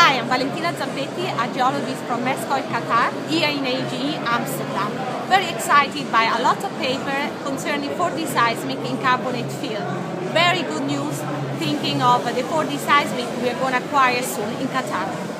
Hi, I'm Valentina Zampetti, a geologist from Maersk Oil Qatar, here in EAGE Amsterdam. Very excited by a lot of paper concerning 4D seismic in carbonate field. Very good news thinking of the 4D seismic we are going to acquire soon in Qatar.